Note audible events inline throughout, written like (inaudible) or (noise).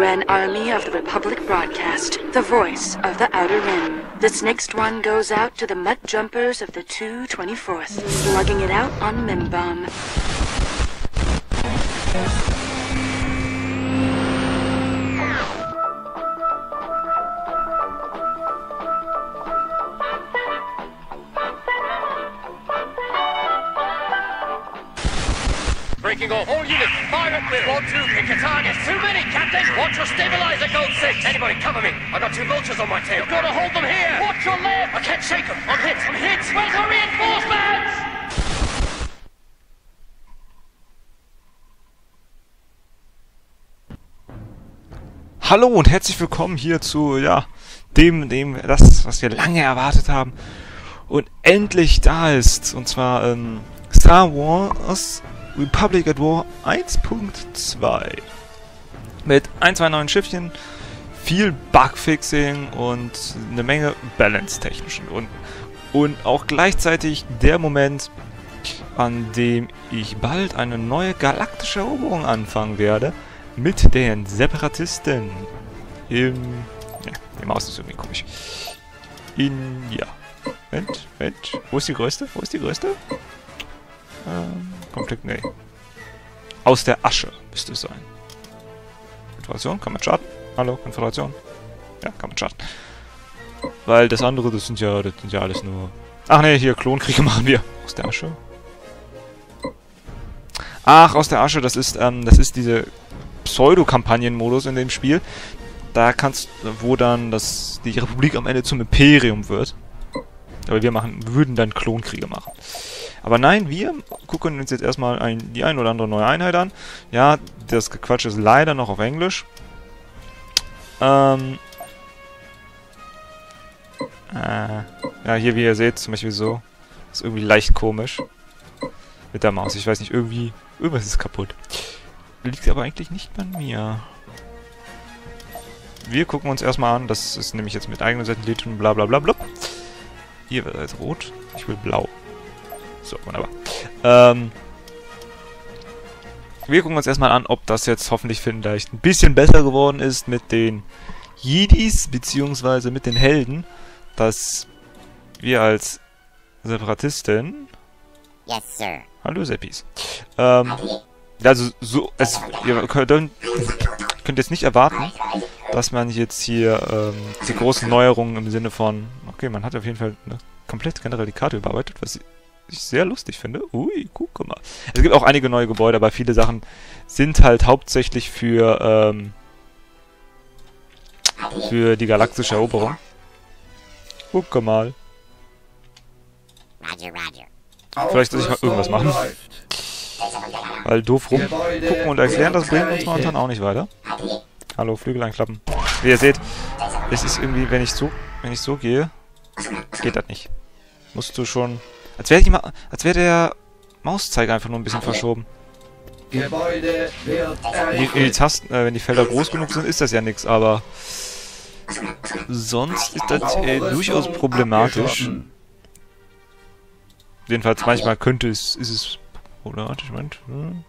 listening Grand Army of the Republic broadcast, the voice of the Outer Rim. This next one goes out to the Mutt Jumpers of the 224th, slugging it out on Mimbom. Breaking off. All units, fire at will. One, two, Hallo und herzlich willkommen hier zu, ja, dem, dem, das, was wir lange erwartet haben und endlich da ist. Und zwar ähm, Star Wars Republic at War 1.2. Mit ein, zwei neuen Schiffchen, viel Bugfixing und eine Menge Balance-technischen und und auch gleichzeitig der Moment, an dem ich bald eine neue galaktische Eroberung anfangen werde mit den Separatisten im... Ja, die Maus ist irgendwie komisch. In... ja. Moment, Moment. Wo ist die größte? Wo ist die größte? Ähm, Konflikt, nee. Aus der Asche müsste es sein. Konföderation, kann man starten? Hallo, Konföderation? Ja, kann man starten. Weil das andere, das sind ja, das sind ja alles nur... Ach nee, hier, Klonkriege (laughs) machen wir. Aus der Asche? Ach, aus der Asche, das ist, ähm, das ist diese Pseudo-Kampagnen-Modus in dem Spiel. Da kannst, wo dann das, die Republik am Ende zum Imperium wird. Aber wir machen, würden dann Klonkriege machen. Aber nein, wir gucken uns jetzt erstmal ein, die ein oder andere neue Einheit an. Ja, das Gequatsch ist leider noch auf Englisch. Ähm. Äh, ja, hier wie ihr seht, zum Beispiel so. Ist irgendwie leicht komisch. Mit der Maus. Ich weiß nicht, irgendwie... Irgendwas ist kaputt. Liegt aber eigentlich nicht bei mir. Wir gucken uns erstmal an. Das ist nämlich jetzt mit eigenen Satelliten, bla bla bla bla. Hier wird jetzt rot. Ich will blau. So, wunderbar. Ähm, wir gucken uns erstmal an, ob das jetzt hoffentlich vielleicht ein bisschen besser geworden ist mit den Jedis, beziehungsweise mit den Helden, dass wir als Separatisten... Yes, sir. Hallo Seppis. Ähm, also so, es, ihr könnt, könnt jetzt nicht erwarten, dass man jetzt hier ähm, die großen Neuerungen im Sinne von, okay, man hat auf jeden Fall eine komplett generell die Karte überarbeitet, was ich sehr lustig finde. Ui, guck mal. Es gibt auch einige neue Gebäude, aber viele Sachen sind halt hauptsächlich für, ähm, für die galaktische Eroberung. Guck mal. Vielleicht soll ich mal irgendwas machen. Weil doof rum gucken und erklären, das bringt uns momentan auch nicht weiter. Hallo, Flügel einklappen. Wie ihr seht, es ist irgendwie, wenn ich so, wenn ich so gehe, geht das nicht. Musst du schon... Als wäre wäre der Mauszeiger einfach nur ein bisschen verschoben. Gebäude wird Die, die Tasten, äh, wenn die Felder groß genug sind, ist das ja nichts, aber sonst ist das äh, durchaus problematisch. Jedenfalls manchmal könnte es, ist es problematisch, Moment. Hm.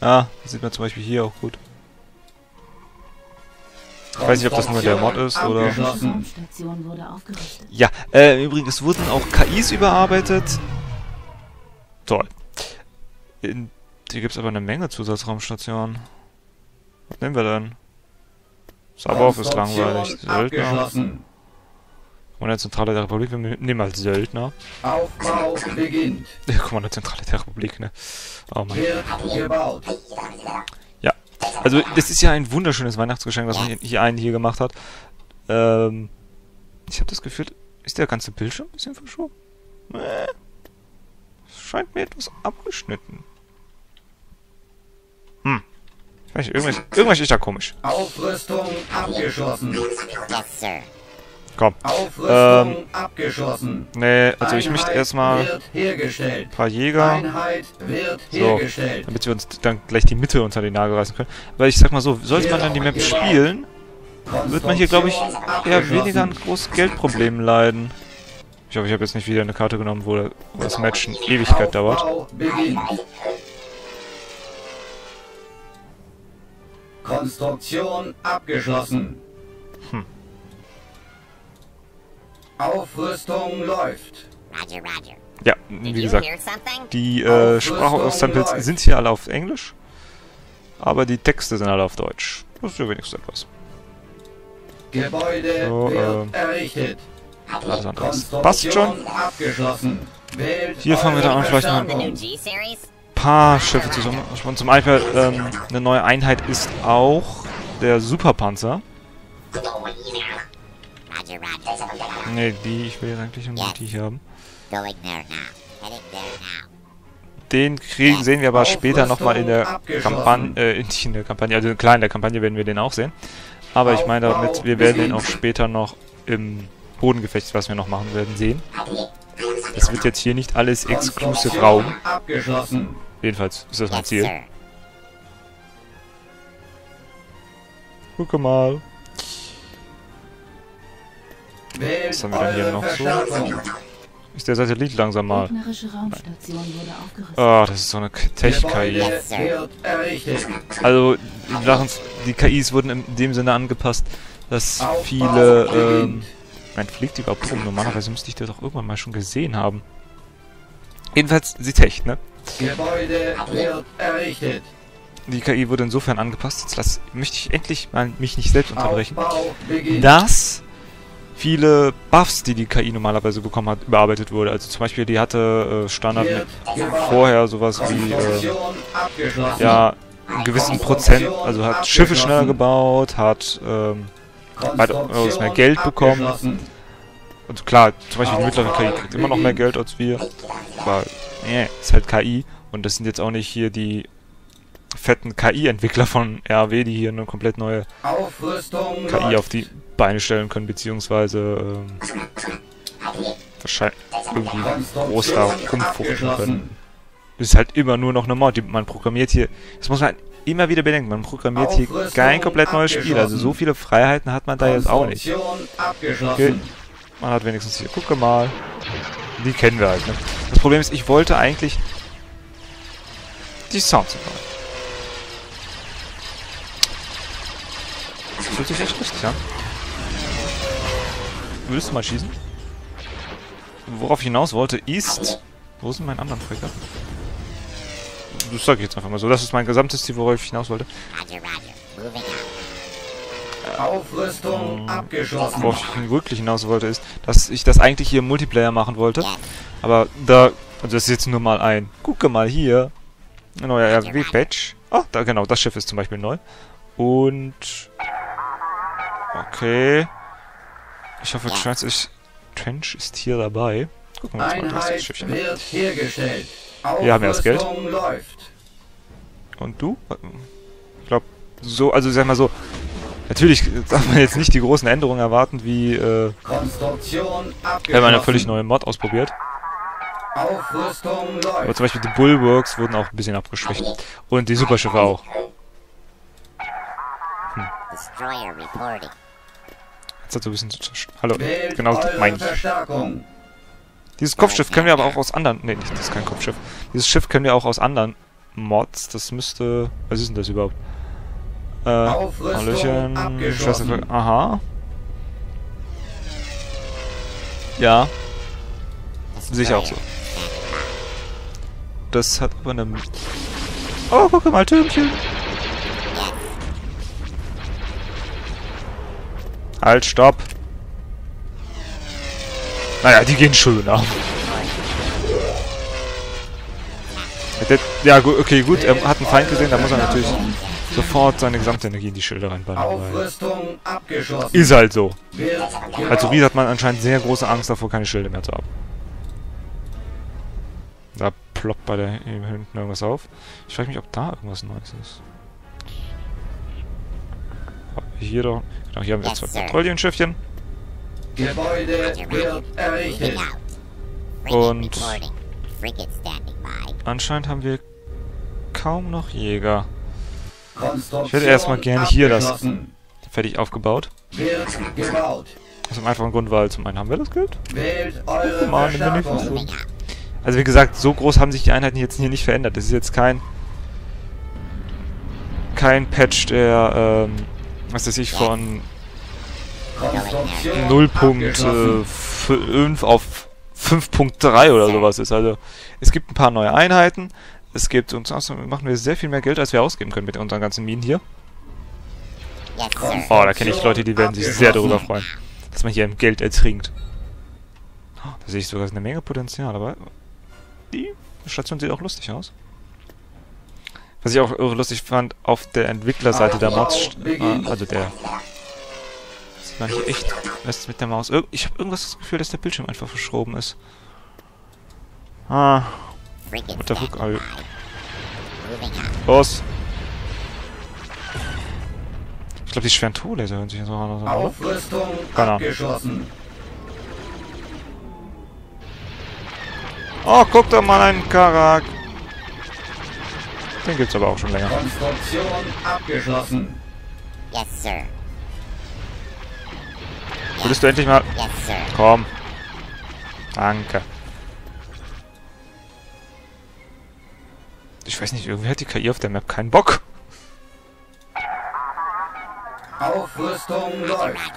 Ah, das sieht man zum Beispiel hier auch gut. Ich weiß nicht, ob das nur der Mod ist oder... Ja, äh, übrigens es wurden auch KIs überarbeitet. Toll. In, hier gibt es aber eine Menge Zusatzraumstationen. Was nehmen wir denn? Sabov ist langweilig. Söldner. Kommandantenzentrale der Republik. Wir nehmen als Söldner. Aufbau beginnt. (laughs) Ja, Kommandantenzentrale der Republik, ne? Oh. Wird gebaut. Ja. Also, das ist ja ein wunderschönes Weihnachtsgeschenk, was man hier- einen hier gemacht hat. Ähm, ich habe das Gefühl, ist der ganze Bildschirm ein bisschen verschoben? Nee. Es scheint mir etwas abgeschnitten. Hm. Ich weiß nicht, irgendwas, irgendwas ist da komisch. Aufrüstung abgeschlossen. Yes, sir. Komm. Aufrüstung Ähm, abgeschlossen. Nee, also ich möchte erstmal ein paar Jäger, Einheit wird so, hergestellt. damit wir uns dann gleich die Mitte unter den Nagel reißen können. Weil ich sag mal so, sollte man dann die Map spielen, wird man hier, glaube ich, eher weniger an großen Geldproblemen leiden. Ich hoffe, ich habe jetzt nicht wieder eine Karte genommen, wo das Match eine Ewigkeit dauert. Konstruktion abgeschlossen. Aufrüstung läuft. Roger, Roger. Ja, wie you gesagt, hear something? die äh, Sprachaussamples sind hier alle auf Englisch, aber die Texte sind alle auf Deutsch. Das ist ja wenigstens etwas. Gebäude So, wird ähm, errichtet. Alles andere. Passt schon. Hier fangen wir dann an, vielleicht mal Verstärkung. G-Series? paar Schiffe zusammen. Und zum Beispiel ähm, eine neue Einheit ist auch der Superpanzer. Ne, die, ich will jetzt eigentlich nur die hier haben. Den kriegen, sehen wir aber später nochmal in der Kampagne, äh, nicht in der Kampagne, also klar in der Kampagne werden wir den auch sehen. Aber ich meine damit, wir werden den auch später noch im Bodengefecht, was wir noch machen werden, sehen. Das wird jetzt hier nicht alles Exclusive Raum. Jedenfalls ist das mein Ziel. Gucke mal. Was haben wir denn hier noch so? Ist der Satellit langsam mal. Ah, das ist so eine Tech-KI. Also, die KIs wurden in dem Sinne angepasst, dass viele, ähm... Nein, fliegt die überhaupt rum? Normalerweise müsste ich das doch irgendwann mal schon gesehen haben. Jedenfalls, sie Tech, ne? Gebäude wird errichtet. Die KI wurde insofern angepasst, jetzt lass, möchte ich endlich mal mich nicht selbst unterbrechen, dass viele Buffs, die die KI normalerweise bekommen hat, überarbeitet wurde. Also zum Beispiel, die hatte äh, Standard vorher sowas wie, äh, ja, einen gewissen Prozent, also hat Schiffe schneller gebaut, hat, ähm, etwas mehr Geld bekommen. Und klar, zum Beispiel die mittlere KI kriegt immer noch mehr Geld als wir. Aber, nee, ist halt KI. Und das sind jetzt auch nicht hier die fetten KI-Entwickler von RW, die hier eine komplett neue KI auf die Beine stellen können, beziehungsweise ähm, wahrscheinlich irgendwie groß da rumfuchten können. Das ist halt immer nur noch eine Mod. Man programmiert hier, das muss man immer wieder bedenken, man programmiert hier kein komplett neues Spiel. Also so viele Freiheiten hat man da jetzt auch nicht. Okay. Man hat wenigstens hier, gucke mal. Die kennen wir halt, ne? Das Problem ist, ich wollte eigentlich die Sounds bauen. Das fühlt sich echt richtig an. Würdest du mal schießen? Worauf ich hinaus wollte, ist... Wo sind meine anderen Frecker? Das sage ich jetzt einfach mal so. Das ist mein gesamtes Ziel, worauf ich hinaus wollte. Aufrüstung abgeschlossen. Worauf ich wirklich hinaus wollte, ist, dass ich das eigentlich hier im Multiplayer machen wollte. Aber da, also das ist jetzt nur mal ein. Gucke mal hier. Ein neuer RW-Patch. Ah, da genau, das Schiff ist zum Beispiel neu. Und... Okay. Ich hoffe, Trench ist, Trench ist hier dabei. Gucken wir uns mal das Schiffchen an. wird hergestellt. Wir haben erst Geld. Aufrüstung läuft. Und du? Ich glaube, so, also sag mal so... Natürlich darf man jetzt nicht die großen Änderungen erwarten, wie äh, wenn man eine völlig neue Mod ausprobiert. Aufrüstung Aber zum Beispiel die Bulwarks wurden auch ein bisschen abgeschwächt. Und die Superschiffe auch. Destroyer hat so ein bisschen... Hallo, Wählt genau eure mein ich. Dieses Kopfschiff können wir aber auch aus anderen... Ne, das ist kein Kopfschiff. Dieses Schiff können wir auch aus anderen Mods. Das müsste... Was ist denn das überhaupt? Äh, Hallöchen... Aha. Ja, sicher auch so. Das hat aber eine... Oh, guck mal, Türmchen. Halt, stopp. Naja, die gehen schöner. Der- Ja, okay, gut, er hat einen Feind gesehen, da muss er natürlich sofort seine gesamte Energie in die Schilde reinballern. Ist halt so. Als. Ries hat man anscheinend sehr große Angst davor, keine Schilde mehr zu haben. Da ploppt bei der hinten irgendwas auf. Ich frage mich, ob da irgendwas Neues ist. Hier doch. Genau, hier haben wir Yes, zwei. Patrouillenschiffchen. Gebäude wird errichtet. Frigate Und-. Anscheinend haben wir kaum noch Jäger. Ich hätte erstmal gerne hier das-. Fertig aufgebaut. Aus dem einfachen Grund, weil zum einen haben wir das Geld. Verstärkung. Menüfunktion. Also wie gesagt, so groß haben sich die Einheiten jetzt hier nicht verändert. Das ist jetzt kein kein Patch, der, ähm, was weiß ich, von Konstruktion 0.5 auf 5.3 oder sowas ist. Also es gibt ein paar neue Einheiten. Es gibt, und sonst machen wir sehr viel mehr Geld, als wir ausgeben können mit unseren ganzen Minen hier. Oh, da kenne ich Leute, die werden sich sehr darüber freuen, dass man hier im Geld ertrinkt. Oh, Da sehe ich sogar eine Menge Potenzial, aber die Station sieht auch lustig aus. Was ich auch irre lustig fand, auf der Entwicklerseite der Mods, äh, also der... Sieht man hier echt was mit der Maus. Ir ich habe irgendwas das Gefühl, dass der Bildschirm einfach verschoben ist. Ah, What the fuck out. los! Ich glaube, die schweren Toolaser hören sich so an, oder? Aufrüstung Keine Ahnung. abgeschlossen. Oh, guck doch mal einen Karak. Den gibt's aber auch schon länger. Konstruktion abgeschlossen. Yes, sir. Würdest du endlich mal... Yes, sir. Komm. Danke. Ich weiß nicht, irgendwie hat die KI auf der Map keinen Bock. Aufrüstung läuft.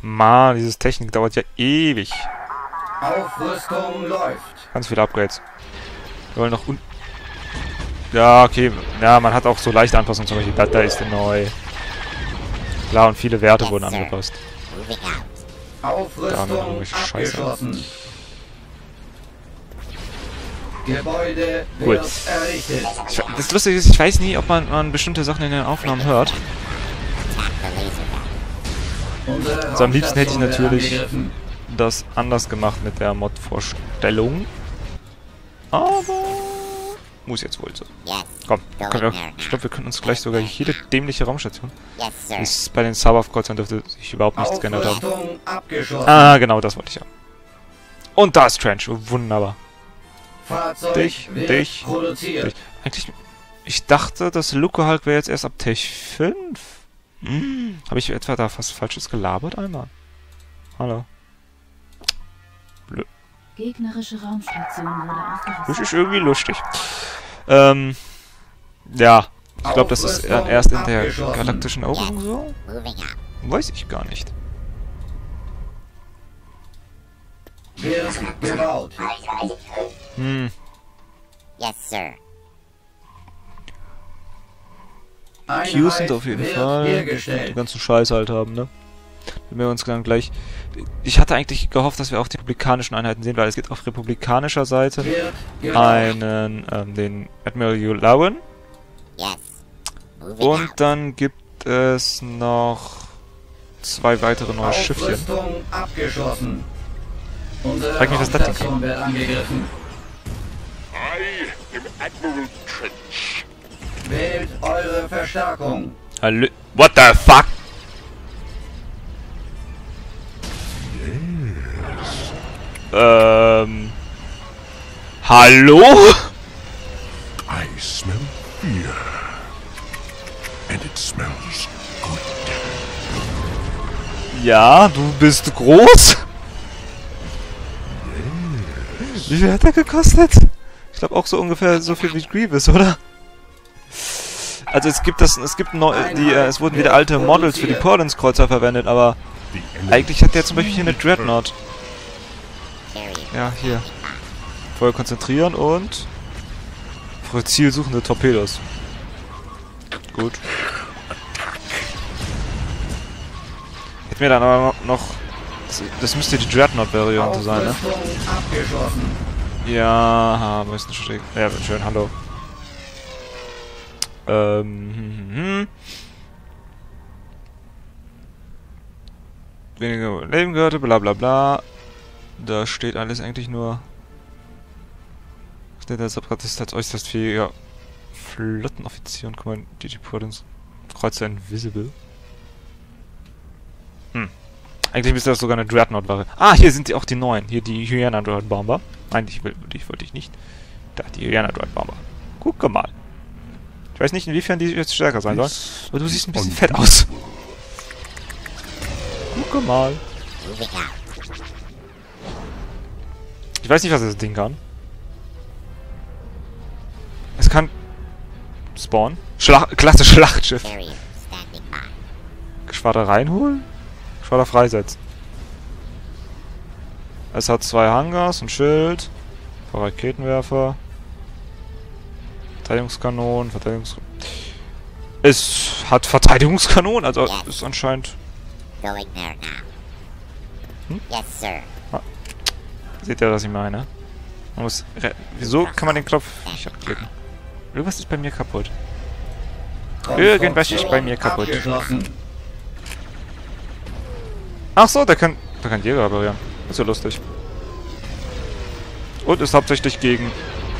Mann, dieses Technik dauert ja ewig. Aufrüstung läuft. Ganz viele Upgrades. Wir wollen noch un... Ja, okay. Ja, man hat auch so leichte Anpassungen. Zum Beispiel, da ist neu. Klar, und viele Werte wurden angepasst. Da haben wir Aufrüstung irgendwelche Scheiße. Gebäude Cool. das Lustige ist, ich weiß nie, ob man, man bestimmte Sachen in den Aufnahmen hört. Also am liebsten hätte ich natürlich-. Das anders gemacht mit der Mod-Vorstellung. Aber... Muss jetzt wohl so. Komm, wir, ich glaube, wir können uns gleich sogar jede dämliche Raumstation. Yes, bei den Subaufkreuzern dürfte sich überhaupt nichts geändert haben. Ah, genau, das wollte ich haben. Und da ist Trench. Wunderbar. Fahrzeug dich, wird dich, produziert. dich. Eigentlich, ich dachte, das Luke Hulk wäre jetzt erst ab Tech 5. Hm, Habe ich etwa da fast Falsches gelabert einmal? Hallo. Gegnerische Raumstation wurde Das aufgerüstet. ist irgendwie lustig. Ähm, ja. Ich glaube, das ist erst in der galaktischen Eroberung so. Weiß ich gar nicht. Hm, Yes, sir. Qs sind auf jeden Fall. Die ganzen Scheiß halt haben, ne? Wenn wir uns dann gleich... Ich hatte eigentlich gehofft, dass wir auch die republikanischen Einheiten sehen, weil es gibt auf republikanischer Seite einen, ähm, den Admiral. Moving und dann gibt es noch zwei weitere neue Schiffchen. Unsere Zeig mir das Admiral Trench. Wählt eure Verstärkung. Hallo... What the fuck? Ähm... Hallo? I smell fear. And it smells good. Ja, du bist groß. Wie viel hat er gekostet? Ich glaube auch so ungefähr so viel wie Grievous, oder? Also es gibt das, es gibt neu, die, äh, es wurden wieder alte Models für die Portance-Kreuzer verwendet, aber eigentlich hat der zum Beispiel hier eine Dreadnought. Ja, hier. Voll konzentrieren und zielsuchende Torpedos. Gut. Hätten wir dann aber noch... Das, das müsste die Dreadnought-Variante sein, ne? Ja, ist ein Stück? Ja, schön, hallo. Ähm, hm, hm, hm. Weniger Leben gehörte, bla bla bla. Da steht alles eigentlich nur... Der, der Separatist als äußerst fähiger Flottenoffizier und Command DG Prudence Kreuzer Invisible. Hm. Eigentlich müsste das sogar eine Dreadnought-Ware. Ah, hier sind die auch die neuen. Hier die Hyena Dread Bomber. Nein, die, will- wollte ich nicht. Da, die Hyena Dread Bomber. Gucke mal. Ich weiß nicht, inwiefern die jetzt stärker sein sollen. Aber du siehst ein bisschen fett aus. Gucke mal. Out. Ich weiß nicht, was das Ding kann. Es kann spawnen. Schla klasse Schlachtschiff. Geschwader reinholen? Geschwader freisetzen. Es hat zwei Hangars, ein Schild, ein paar Raketenwerfer, Verteidigungskanonen, Verteidigungs... Es hat Verteidigungskanonen, also ist anscheinend... Going there now. Hm? Yes, sir. Seht ihr, was ich meine? Man muss... Wieso kann man den Knopf nicht anklicken? Irgendwas ist bei mir kaputt. Irgendwas ist bei mir kaputt. Ach so, der kann... Der kann Jäger reparieren. Ist ja lustig. Und ist hauptsächlich gegen...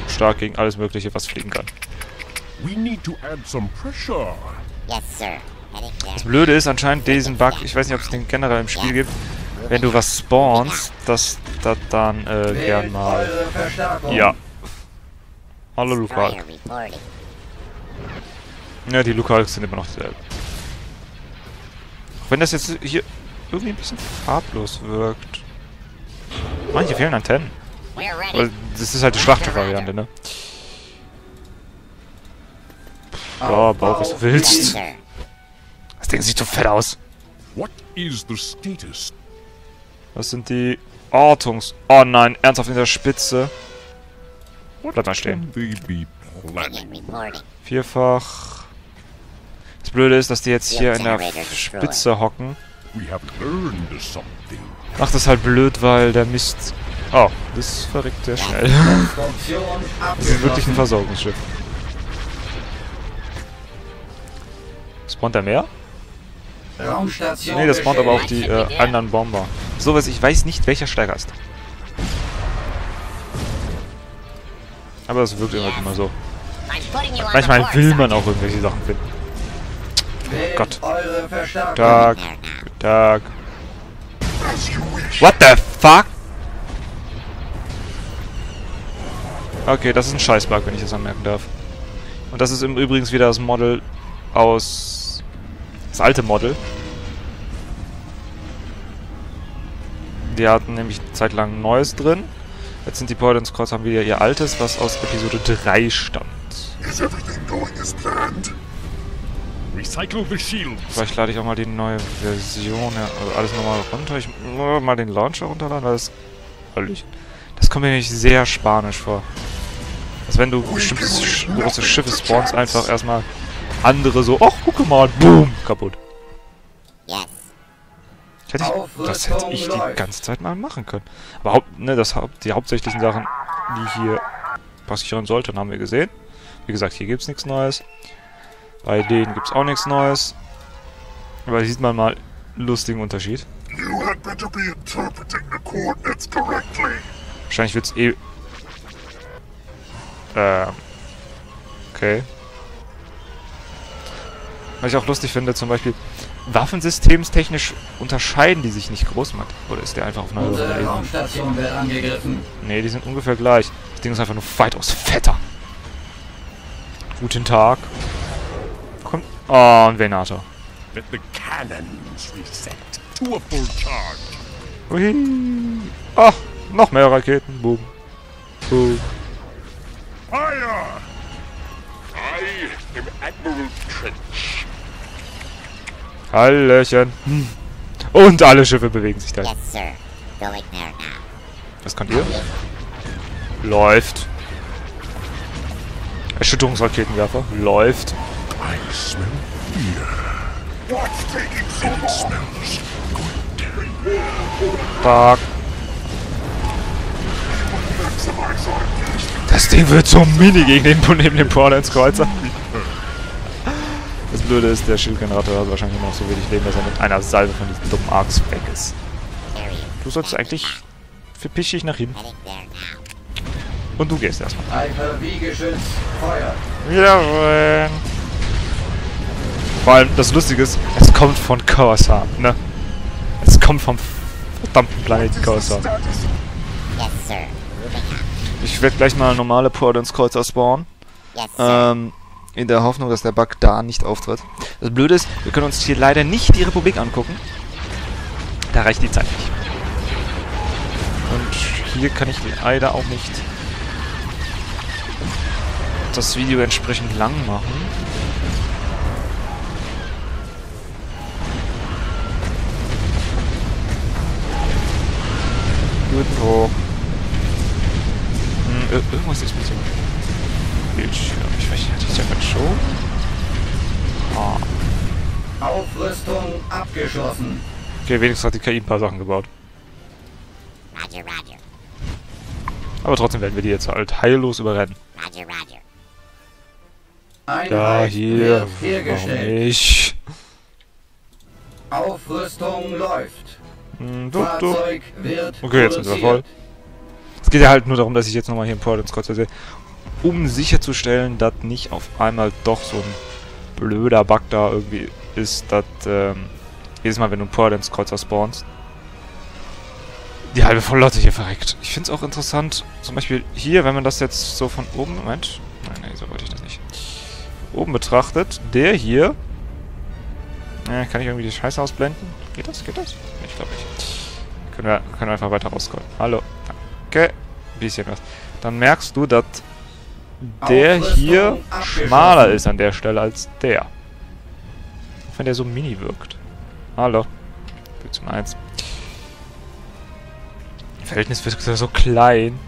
Stark gegen alles mögliche, was fliegen kann. We need to add some pressure. Yes, sir. Heading there. Das Blöde ist anscheinend diesen Bug, ich weiß nicht, ob es den generell im Spiel gibt, wenn du was spawnst, dass das dann äh, gern mal... Ja. Hallo Lukas. Ja, die Lukals sind immer noch dieselben. Auch wenn das jetzt hier irgendwie ein bisschen farblos wirkt. Manche fehlen Antennen. Weil das ist halt die Schlachtschiff-Variante, ne? Ja, bau was du willst. (laughs) Das Ding sieht so fett aus. What is the status? Das sind die Ortungs... Oh nein, ernsthaft in der Spitze. Bleib mal stehen. Vierfach. Das Blöde ist, dass die jetzt hier in der Spitze hocken. We have learned something. Macht das halt blöd, weil der Mist... Oh, das verreckt sehr schnell. Das ist wirklich ein. Versorgungsschiff. Spawnt der mehr? Raumstation Nee, das spawnt aber auch die äh, anderen Bomber. So was, ich weiß nicht, welcher stärker ist. Aber das wirkt immer, immer so. Manchmal will man auch irgendwelche Sachen finden. Wählt Gott. Tag. Tag. What the fuck? Okay, das ist ein Scheißbug, wenn ich das anmerken darf. Und das ist im Übrigen wieder das Model aus... Das alte Model. Die hatten nämlich eine Zeit lang ein neues drin. Jetzt sind die Poidons Cross haben wieder ihr altes, was aus Episode 3 stammt. Is everything going as planned? Recycle the shields. Vielleicht lade ich auch mal die neue Version, ja, also alles nochmal runter. Ich muss mal den Launcher runterladen, weil das... Hallöchen. Das kommt mir nämlich sehr spanisch vor. Als wenn du bestimmte sch große Schiffe spawnst, einfach erstmal andere so, ach, guck mal, boom, kaputt. Yes. Hätte ich, das hätte ich die ganze Zeit mal machen können. Aber haupt, ne, das, haupt- die hauptsächlichen Sachen, die hier passieren sollten, haben wir gesehen. Wie gesagt, hier gibt's nichts Neues. Bei denen gibt's auch nichts Neues. Aber hier sieht man mal einen lustigen Unterschied. You had better be interpreting the coordinates correctly. Wahrscheinlich wird's eh... Ähm... Okay. Was ich auch lustig finde, zum Beispiel... Waffensystemstechnisch unterscheiden die sich nicht groß, Matt. Oder ist der einfach auf einer Unsere? Raumstation wird angegriffen. Nee, die sind ungefähr gleich. Das Ding ist einfach nur weitaus fetter. Guten Tag. Kommt... Oh, ein Venator. Let the cannons reset to a full charge. Hui. Ah, noch mehr Raketen. Boom. Boom. Fire! I am Admiral Trench. Hallöchen. Und alle Schiffe bewegen sich da. Yes, sir. Going there now. Was könnt ihr? Läuft. Erschütterungsraketenwerfer. Läuft. I smell fear. What's taking so long? It smells good. Tag. Das Ding wird so mini gegen den neben dem Pornens-Kreuzer. Das Blöde ist, der Schildgenerator hat wahrscheinlich immer noch so wenig Leben, dass er mit einer Salve von diesen dummen Arcs weg ist. Du sollst eigentlich verpiss dich nach hinten. Und du gehst erstmal. Feuer. Wiedersehen. Vor allem, das Lustige ist, es kommt von Coruscant, ne? Es kommt vom verdammten Planeten Coruscant. Ich werde gleich mal normale Providence-Kreuzer spawnen. Yes, sir. Ähm, in der Hoffnung, dass der Bug da nicht auftritt. Das Blöde ist, wir können uns hier leider nicht die Republik angucken. Da reicht die Zeit nicht. Und hier kann ich leider auch nicht das Video entsprechend lang machen. Guten Tag. Oh. Hm, irgendwas ist mit dem. Bildschirm. Ich weiß nicht, hatte ich da gerade schon? Ah. Aufrüstung abgeschlossen. Okay, wenigstens hat die KI ein paar Sachen gebaut. Roger, Roger. Aber trotzdem werden wir die jetzt halt heillos überrennen. Roger, Roger. Einheit Da, hier. Warum nicht? Aufrüstung läuft. Hm. Fahrzeug wird Okay, jetzt sind wir produziert. Es geht ja halt nur darum, dass ich jetzt nochmal hier im Port ins Kreuzer sehe. Um sicherzustellen, dass nicht auf einmal doch so ein blöder Bug da irgendwie ist, dass ähm, jedes Mal, wenn du ein Port ins Kreuzer spawnst, die halbe Flotte hier verreckt. Ich finde es auch interessant, zum Beispiel hier, wenn man das jetzt so von oben... Moment. Nein, nein, so wollte ich das nicht. Oben betrachtet, der hier... Äh, kann ich irgendwie die Scheiße ausblenden? Geht das? Geht das? Ich glaube nicht. Können wir, können wir einfach weiter rauskommen. Hallo. Okay. Bisschen was. Dann merkst du, dass der hier schmaler ist an der Stelle als der. Auch wenn der so mini wirkt. Hallo. Position 1. Im Verhältnis er so klein.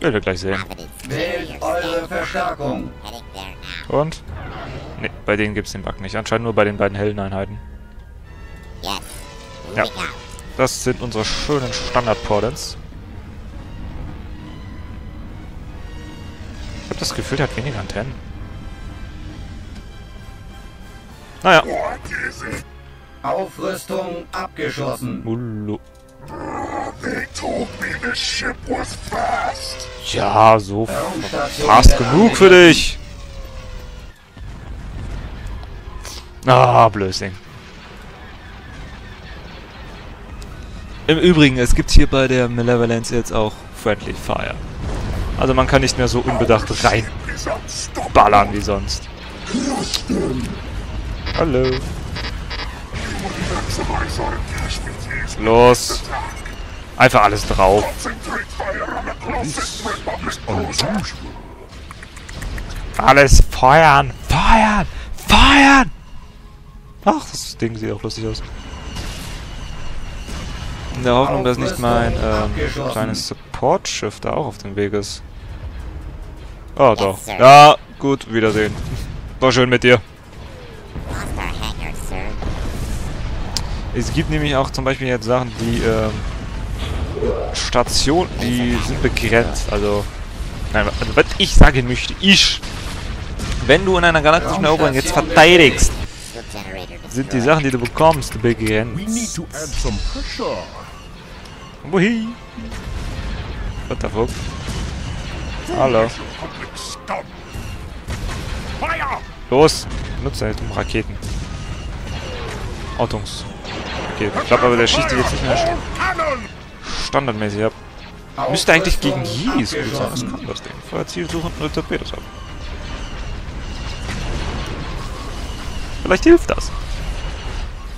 Will gleich sehen. Und? Ne, bei denen gibt's den Bug nicht. Anscheinend nur bei den beiden hellen Einheiten. Ja. Das sind unsere schönen Standard-Pordens. Ich habe das Gefühl, der hat weniger Antennen. Naja. Aufrüstung abgeschlossen. Mullo. They told me this ship was fast. Ja, so fast genug für dich. Ah, Blödsinn. Im Übrigen, es gibt hier bei der Malevolence jetzt auch Friendly Fire. Also man kann nicht mehr so unbedacht rein Is unstoppable. ballern wie sonst. Hallo. Los. Einfach alles drauf. Alles feuern! Feuern! Feuern! Ach, das Ding sieht auch lustig aus. In der Hoffnung, dass nicht mein ähm, kleines Support-Schiff da auch auf dem Weg ist. Oh, doch. Ja, gut, Wiedersehen. War schön mit dir. Es gibt nämlich auch zum Beispiel jetzt Sachen, die ähm, Stationen, die sind begrenzt. Also, nein, also was ich sagen möchte, ich, wenn du in einer galaktischen Eroberung jetzt verteidigst, sind die. Sachen, die du bekommst, We need begrenzt. Wohi? What the fuck? Hallo. Los! Nutze deine dummen Raketen. Autungs. Okay, ich glaube aber der schießt die jetzt nicht mehr standardmäßig ab. Müsste eigentlich gegen Yis gut sein. Was kann das Ding? Vorher Ziel suchen und Torpedos ab. Vielleicht hilft das.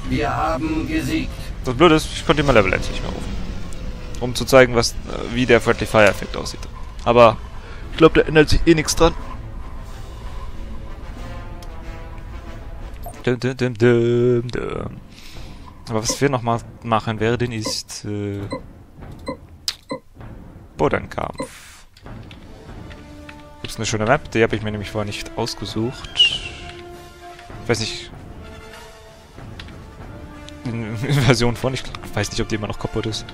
Wir haben gesiegt. Das Blöde ist, ich konnte immer Level 1 nicht mehr rufen. Um zu zeigen, was, wie der Friendly Fire Effekt aussieht. Aber ich glaube, da ändert sich eh nichts dran. Dum, dum, dum, dum, dum. Aber was wir nochmal machen werden, ist äh, Bodenkampf. Gibt's eine schöne Map? Die habe ich mir nämlich vorher nicht ausgesucht. Ich weiß nicht, in in Version von. Ich weiß nicht, ob die immer noch kaputt ist.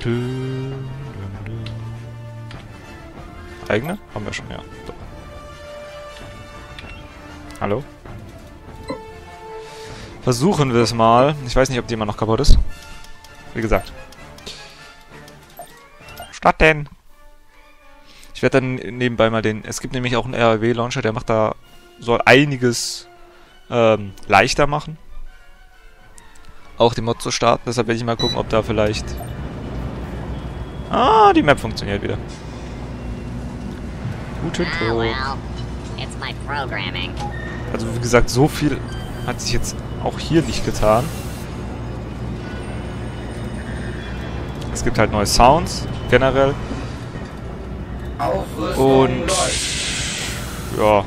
Dü- dum- dum. Eigene? Haben wir schon, ja. Doch. Hallo? Versuchen wir es mal. Ich weiß nicht, ob die immer noch kaputt ist. Wie gesagt. Statt denn? Ich werde dann nebenbei mal den... Es gibt nämlich auch einen RAW-Launcher, der macht da... Soll einiges ähm, leichter machen. Auch die Mod zu starten. Deshalb werde ich mal gucken, ob da vielleicht... Ah, die Map funktioniert wieder. Guten Ah, Tag. well. It's my programming. Also wie gesagt, so viel hat sich jetzt auch hier nicht getan. Es gibt halt neue Sounds, generell. Und ja,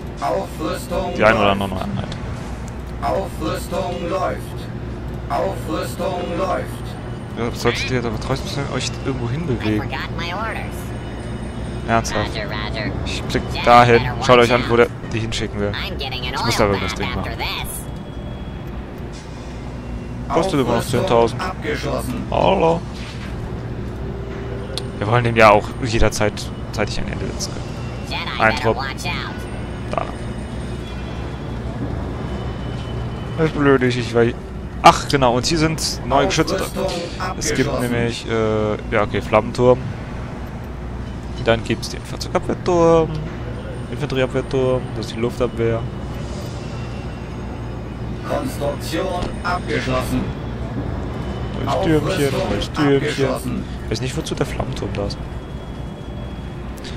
die eine oder andere neue Einheit. Aufrüstung läuft. Aufrüstung läuft. Solltet ihr aber trotzdem euch irgendwo hinbewegen. Ernsthaft. Ich blick dahin. Schaut euch an, wo der die hinschicken will. Ich muss da irgendwas after machen. Kostet immer noch Aufrüstung 10.000. Abgeschlossen. Hallo. Wir wollen dem ja auch jederzeit zeitig ein Ende setzen können. Ein out. Da. Das ist blöd, ich weil... Ach, genau, und hier sind neue Geschütze drin. Es gibt nämlich, äh, ja, okay, Flammenturm. Dann gibt es den Fahrzeugabwehrturm, Infanterieabwehrturm, das ist die Luftabwehr. Konstruktion abgeschlossen. Neues Türmchen, Aufrüstung neues Türmchen. abgeschlossen. Ich weiß nicht, wozu der Flammenturm da ist.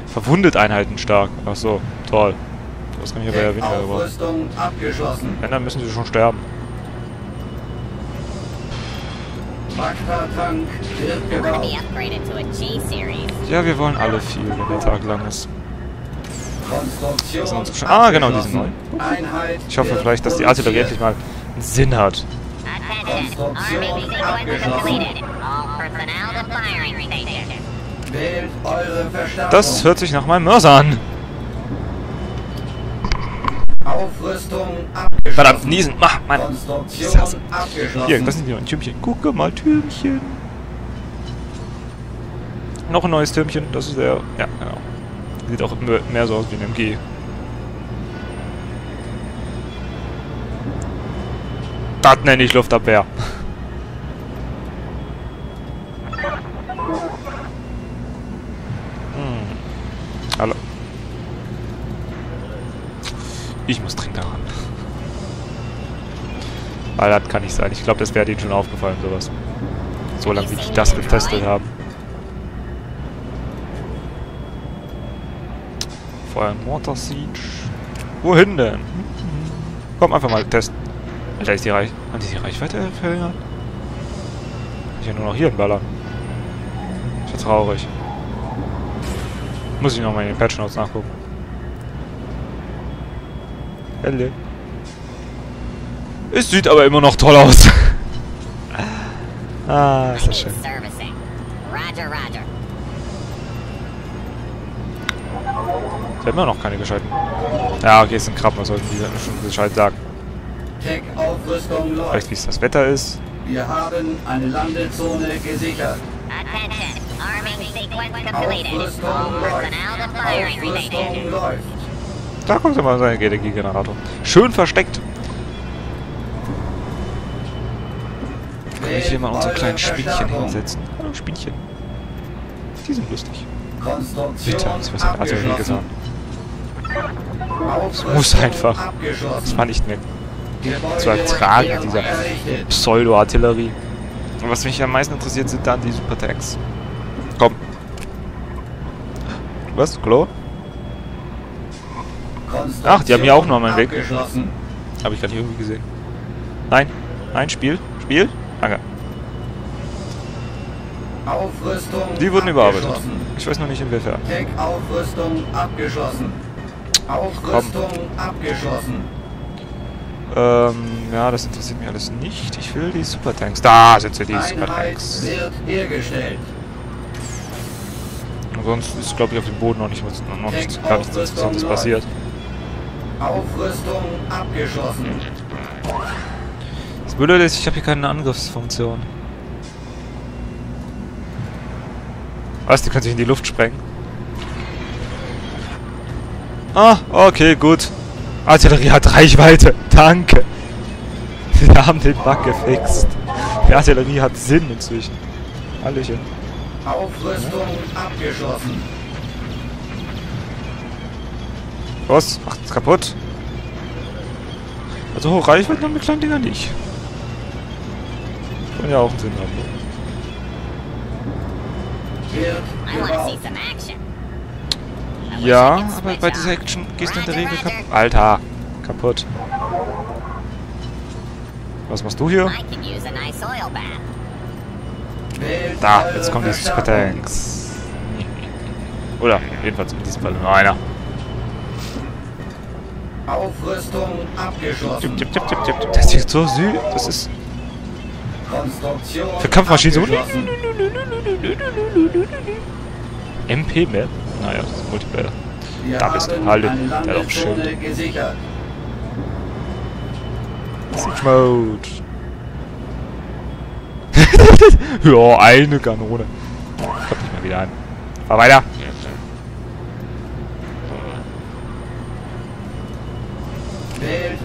Verwundet Einheiten stark. Ach so, toll. Das kann ich aber ja weniger gebrauchen. Wenn, dann müssen sie schon sterben. Ja, wir wollen alle viel, wenn der Tag lang ist. Ah, genau, die sind. Einheit Ich hoffe vielleicht, dass die Artillerie endlich mal einen Sinn hat. Das hört sich nach meinem Mörser an. Aufrüstung abgeschlossen. Verdammt, niesen. Mach, Mann. Hier, das sind die neuen Türmchen. Gucke mal, Türmchen. Noch ein neues Türmchen. Das ist der... Ja, genau. Sieht auch mehr- mehr so aus wie ein MG. Das nenne ich Luftabwehr. Hm. Hallo. Ich muss dringend daran. Weil das kann nicht sein. Ich glaube, das wäre denen schon aufgefallen, sowas. So lange, wie die das getestet haben. Feuer Mortar Siege. Wohin denn? Komm, einfach mal testen. Alter, ist die Reich... Haben die die Reichweite verringert? Ich ja nur noch hier ballern. Ist ja traurig. Muss ich nochmal in den Patch Notes nachgucken. Helle. Es sieht aber immer noch toll aus. ah, ist das schön. Sie haben immer noch keine gescheiten. Ja, okay, es sind Krabben, was sollten die schon gescheit sagen? Vielleicht wie es das Wetter ist. Wir haben eine Landezone gesichert. Attention. Arming sequence completed. Aufrüstung All läuft. personnel to firing Aufrüstung station. läuft. Da kommt immer sein Energiegenerator. Schön versteckt. Hier mal unsere kleinen Verstärkung. hinsetzen? Hallo, Spielchen. Die sind lustig. Bitte, das was hat Artillerie gesagt. Aufrüstung muss einfach. Das war nicht mehr Gebäude zu ertragen, dieser. Pseudo-Artillerie. Und was mich am meisten interessiert, sind dann die Super-Tanks. Komm. Was? Klo? Ach, die haben hier auch noch mal einen Weg. Habe ich gerade irgendwie gesehen. Nein. Nein, Spiel. Spiel. Danke. Aufrüstung Die wurden überarbeitet. Ich weiß noch nicht inwiefern. Tech-Aufrüstung abgeschlossen. Aufrüstung abgeschlossen. Ähm, ja, das interessiert mich alles nicht. Ich will die Supertanks. Da sind sie, die Einheit Supertanks. wird hergestellt. Ansonsten ist, glaube ich, auf dem Boden noch, nicht, noch nichts, gar nichts Interessantes passiert. Aufrüstung abgeschlossen. Das Blöde ist, ich habe hier keine Angriffsfunktion. Was, die können sich in die Luft sprengen? Ah, okay, gut. Artillerie hat Reichweite. Danke. Wir haben den Bug gefixt. Die Artillerie hat Sinn inzwischen. Hallöchen. Aufrüstung abgeschlossen. Was? Macht es kaputt? Also hohe Reichweite haben die kleinen Dinger nicht. Kann ja auch einen Sinn haben. Ne? Wird I want to see gebaut. some action. I wish I Ja, aber bei dieser. Action gehst du in der Regel kaputt. Alter, kaputt. Was machst du hier? Da, jetzt kommen die. Super-Tanks. Oder jedenfalls in diesem Fall nur einer. Aufrüstung abgeschlossen. Tipp, tipp, tipp, tipp, tipp. Das ist so süß. Das ist für Kampfmaschinen so. abgeschlossen. MP-Map? Naja, das ist Multiplayer. Wir Da bist du. eine Der doch schön. Siege Mode. (laughs) ja, eine Kanone. Kommt nicht mal wieder an. Fahr weiter.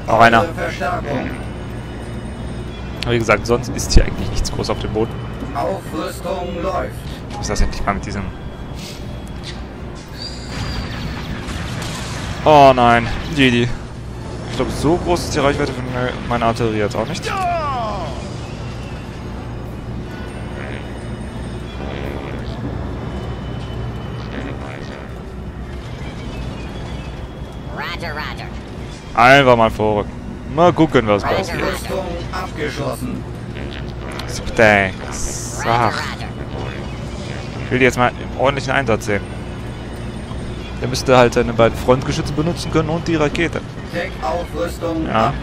Auch einer. Aber wie gesagt, sonst ist hier eigentlich nichts groß auf dem Boden. Aufrüstung läuft. Ich muss das endlich mal mit diesem... Oh nein, Jedi. Ich glaube, so groß ist die Reichweite von me- meiner Artillerie jetzt auch nicht. Roger, Roger. Einfach mal vorrücken. Mal gucken, was passiert. Thanks. Ach, ich will die jetzt mal im ordentlichen Einsatz sehen. Der müsste halt seine beiden Frontgeschütze benutzen können und die Rakete. Ja.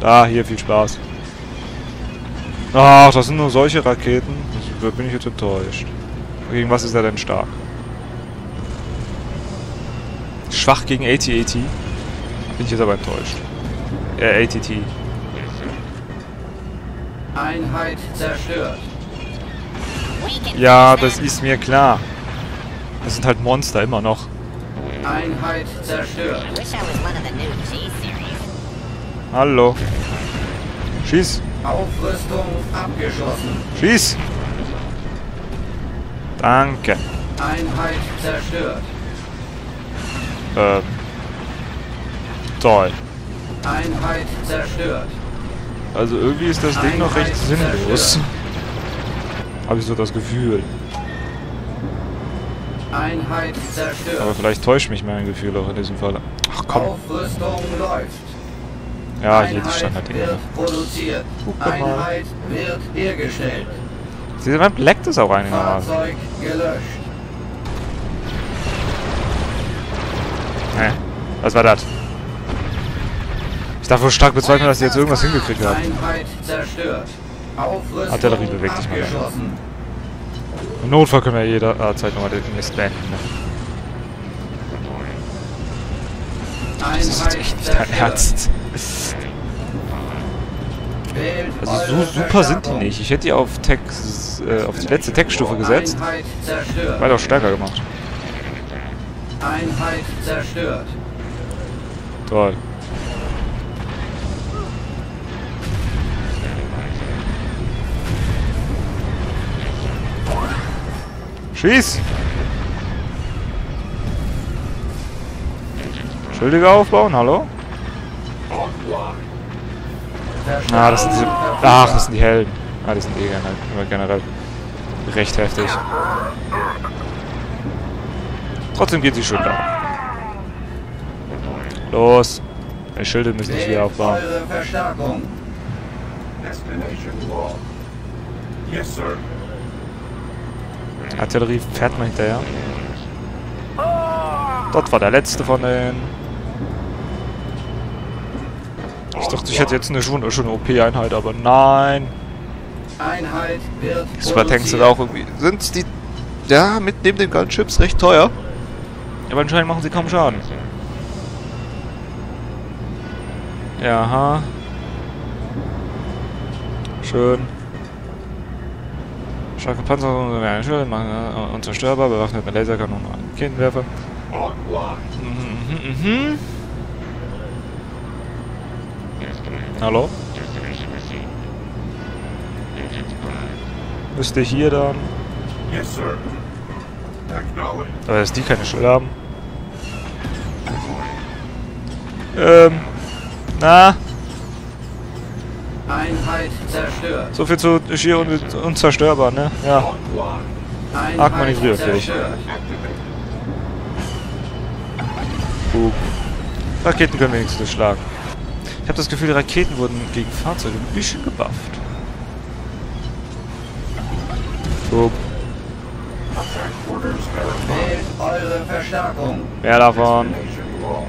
Da, hier, viel Spaß. Ach, das sind nur solche Raketen. Da bin ich jetzt enttäuscht. Gegen was ist er denn stark? Schwach gegen AT-AT? Bin ich jetzt aber enttäuscht. Äh, ATT. Einheit zerstört. Ja, das ist mir klar. Das sind halt Monster immer noch. Einheit zerstört. Hallo. Schieß. Aufrüstung abgeschlossen. Schieß. Danke. Einheit zerstört. Ähm. Toll. Einheit zerstört. Also irgendwie ist das Ding noch recht sinnlos. Habe ich so das Gefühl. Einheit zerstört. Aber vielleicht täuscht mich mein Gefühl auch in diesem Fall. Ach komm. Aufrüstung läuft. Ja, hier die Einheit wird produziert. Guck mal. Einheit wird hergestellt. Diese Map leckt es auch einigermaßen. Fahrzeug gelöscht. Hä? Was war das? Ich darf wohl stark bezweifeln, dass sie jetzt irgendwas hingekriegt haben. Artillerie bewegt sich mal. Im Notfall können wir jederzeit nochmal den Mist beenden. Ne? Das ist jetzt echt nicht dein. Ernst. Also so super sind die nicht. Ich hätte die auf Tex, äh, auf die letzte Textstufe gesetzt. War doch stärker gemacht. Einheit zerstört. Toll. Schieß! Schildige aufbauen, hallo? Ah, das sind diese. Ach, das sind die Helden. Ah, die sind eh generell, generell recht heftig. Trotzdem geht sie schön da. Los! Die Schilde müssen sich wieder aufbauen. Destination. Yes, sir. Artillerie fährt mal hinterher. Dort war der letzte von denen. Ich dachte, ich hätte jetzt eine schon, schon OP-Einheit, aber nein. Einheit wird Supertanks sind auch irgendwie. Sind die. Ja, mit neben den Gunships recht teuer. Aber anscheinend machen sie kaum Schaden. Ja, Schön. Starke Panzer und ein Schild, machen, äh, unzerstörbar, bewaffnet mit Laserkanonen und Raketenwerfer. Online. Mhm, mhm. Hallo? Müsste hier dann. Yes, sir. Acknowledged. Aber dass die keine Schilder haben. Ähm. Na, Einheit zerstört. So viel zu schier un unzerstörbar, ne? Ja. Arg manövrierfähig. Gut. Raketen können wenigstens schlagen. Ich habe das Gefühl, die Raketen wurden gegen Fahrzeuge ein bisschen gebufft. Verstärkung. Mehr davon.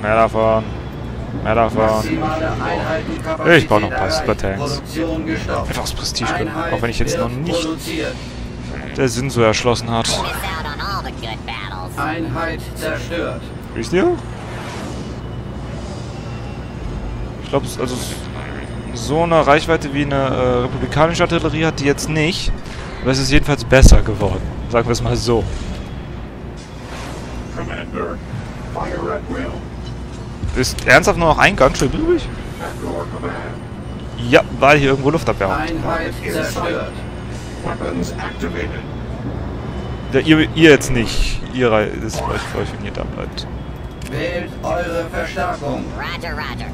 Mehr davon. Mehr davon. Ich brauche noch ein paar. Supertanks. Produktion gestoppt. Einfach aus Prestige, Einheit auch wenn ich jetzt noch nicht der Sinn so erschlossen hat. Einheit zerstört. Wisst ihr? Ich glaube, also so eine Reichweite wie eine äh, republikanische Artillerie hat die jetzt nicht. Aber es ist jedenfalls besser geworden. Sagen wir es mal so. Commander, fire at will. Ist ernsthaft nur noch ein Gunship übrig? Ja, weil hier irgendwo Luftabwehr. Ja, ihr, ihr jetzt nicht. Ihr ist vielleicht für euch, wenn ihr da bleibt. Wählt eure Verstärkung. Roger, Roger.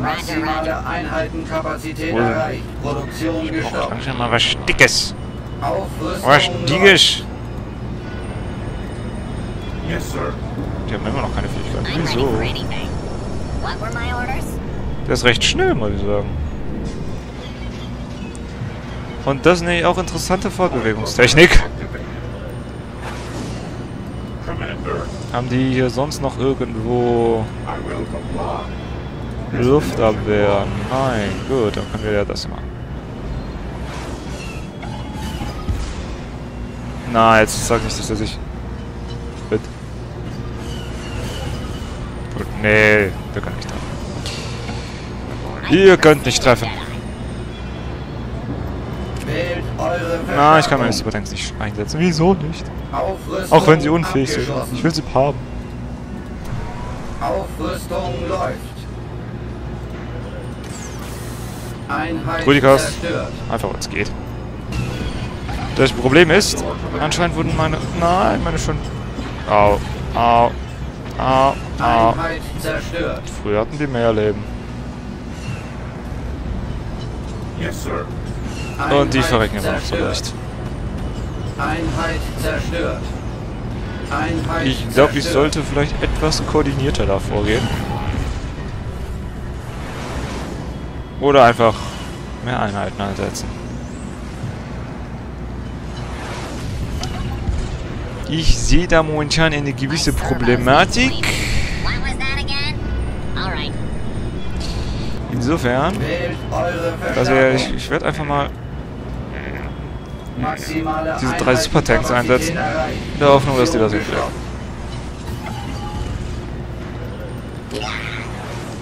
Maximale Einheitenkapazität erreicht. Produktion gestoppt. Langsam mal was Dickes. Aufrüstung Was. Dickes. Yes, sir. Die haben immer noch keine Fähigkeit. I'm ready Wieso? Der ist recht schnell, muss ich sagen. Und das ist nämlich auch interessante Fortbewegungstechnik. Haben die hier sonst noch irgendwo. Luftabwehr? Nein, gut, dann können wir ja das machen. Na, jetzt sag nicht, dass er sich... nee, der kann nicht treffen. Ihr könnt nicht treffen. Na, ich kann meine Supertanks nicht einsetzen. Wieso nicht? Auch wenn sie unfähig sind. Ich will sie haben. Aufrüstung läuft. Zerstört. Einfach, es geht. Das Problem ist, anscheinend wurden meine... Nein, meine schon... Au, au, Einheit zerstört. Früher hatten die mehr Leben. Yes. Und die verrecken immer noch so leicht. Einheit zerstört. Einheit Ich glaube, ich sollte vielleicht etwas koordinierter da vorgehen. Oder einfach mehr Einheiten einsetzen. Ich sehe da momentan eine gewisse Problematik. Insofern, also ich, ich werde einfach mal diese drei Supertanks einsetzen. In der Hoffnung, dass die das hinkriegen.